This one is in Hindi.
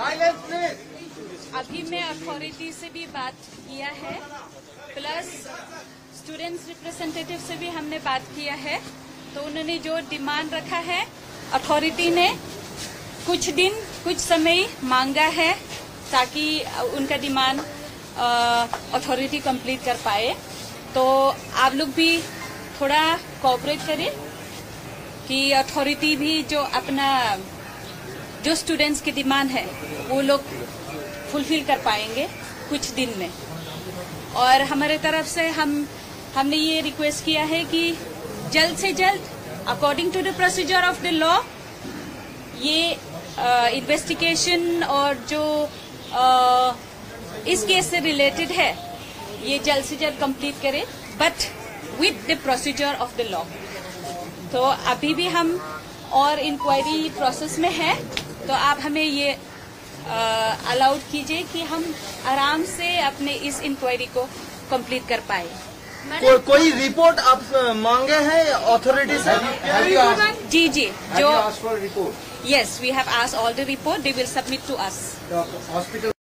अभी मैं अथॉरिटी से भी बात किया है प्लस स्टूडेंट्स रिप्रेजेंटेटिव से भी हमने बात किया है तो उन्होंने जो डिमांड रखा है अथॉरिटी ने कुछ दिन, कुछ समय मांगा है ताकि उनका डिमांड अथॉरिटी कंप्लीट कर पाए। तो आप लोग भी थोड़ा कोऑपरेट करें कि अथॉरिटी भी जो अपना जो स्टूडेंट्स की डिमांड है वो लोग फुलफिल कर पाएँगे कुछ दिन में। और हमारे तरफ़ से हम हमने ये रिक्वेस्ट किया है कि जल्द से जल्द according to the procedure of the law ये इन्वेस्टिगेशन और जो uh, इस केस से रिलेटेड है ये जल्द से जल्द कंप्लीट करें। But with the procedure of the law तो अभी भी हम और इंक्वायरी प्रोसेस में है। तो आप हमें ये अलाउड कीजिए कि हम आराम से अपने इस इंक्वायरी को कंप्लीट कर पाए। को, कोई रिपोर्ट आप मांगे हैं अथॉरिटी से? जी जी जो report yes we have as all the report they will submit to us hospital